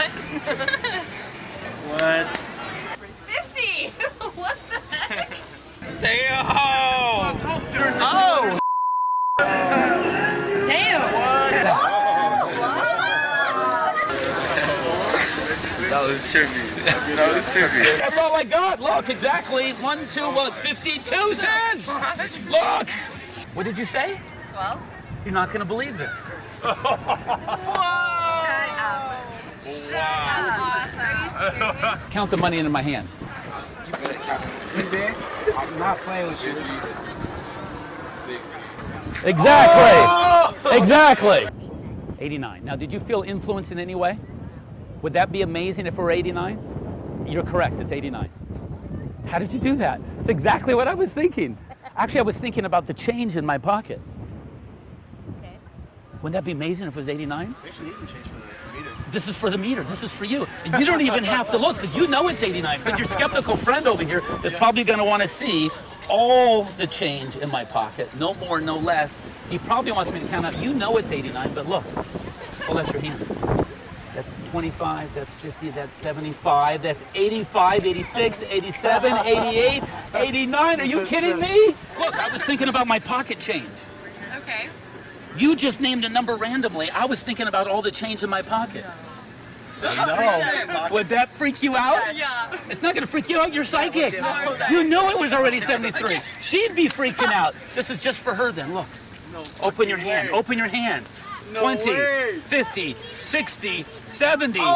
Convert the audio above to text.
What? what? 50! what the heck? Damn! Oh! Damn! What? Oh. That was trippy. That was trippy. That's all I got. Look, exactly. One, two, what? 52 cents! Look! What did you say? 12. You're not going to believe this. Count the money into my hand. You better count. I'm not playing with you. 60. Exactly. Oh! Exactly. 89. Now, did you feel influenced in any way? Would that be amazing if it were 89? You're correct. It's 89. How did you do that? It's exactly what I was thinking. Actually, I was thinking about the change in my pocket. Okay. Wouldn't that be amazing if it was 89? This is for the meter. This is for you. And you don't even have to look because you know it's 89. But your skeptical friend over here is probably going to want to see all the change in my pocket. No more, no less. He probably wants me to count out. You know it's 89, but look. Oh, Hold out your hand. That's 25, that's 50, that's 75, that's 85, 86, 87, 88, 89. Are you kidding me? Look, I was thinking about my pocket change. Okay. You just named a number randomly. I was thinking about all the change in my pocket. No. Would that freak you out? Yeah. It's not going to freak you out. You're psychic. You knew it was already 73. She'd be freaking out. This is just for her then. Look. Open your hand. Open your hand. 20, 50, 60, 70, 1,